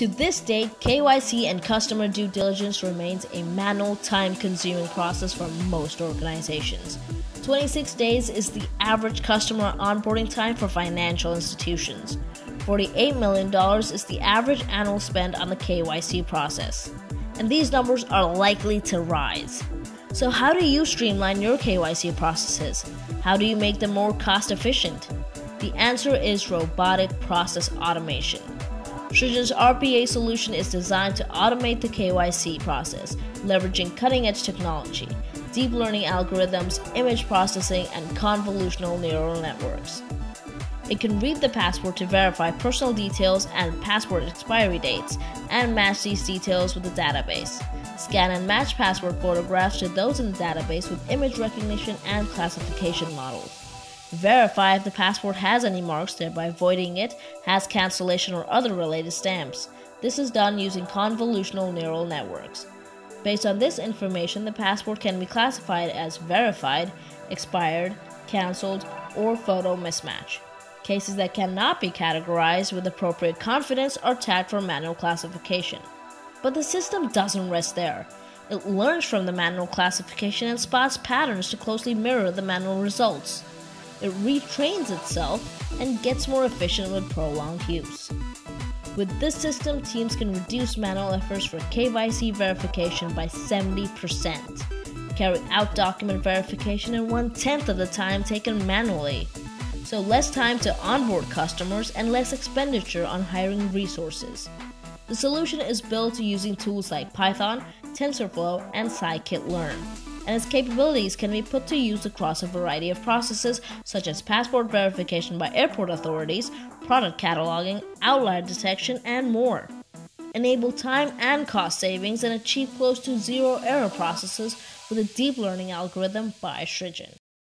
To this day, KYC and customer due diligence remains a manual, time consuming process for most organizations. 26 days is the average customer onboarding time for financial institutions. $48 million is the average annual spend on the KYC process. And these numbers are likely to rise. So, how do you streamline your KYC processes? How do you make them more cost efficient? The answer is robotic process automation. Srijan's RPA solution is designed to automate the KYC process, leveraging cutting edge technology, deep learning algorithms, image processing, and convolutional neural networks. It can read the passport to verify personal details and passport expiry dates and match these details with the database. Scan and match passport photographs to those in the database with image recognition and classification models. Verify if the passport has any marks, thereby voiding it, has cancellation, or other related stamps. This is done using convolutional neural networks. Based on this information, the passport can be classified as verified, expired, cancelled, or photo mismatch. Cases that cannot be categorized with appropriate confidence are tagged for manual classification. But the system doesn't rest there. It learns from the manual classification and spots patterns to closely mirror the manual results it retrains itself and gets more efficient with prolonged use. With this system, teams can reduce manual efforts for KYC verification by 70%, carry out document verification in one tenth of the time taken manually. So, less time to onboard customers and less expenditure on hiring resources. The solution is built using tools like Python, TensorFlow, and scikit-learn and its capabilities can be put to use across a variety of processes such as passport verification by airport authorities, product cataloging, outlier detection, and more. Enable time and cost savings and achieve close to zero error processes with a deep learning algorithm by Srijan.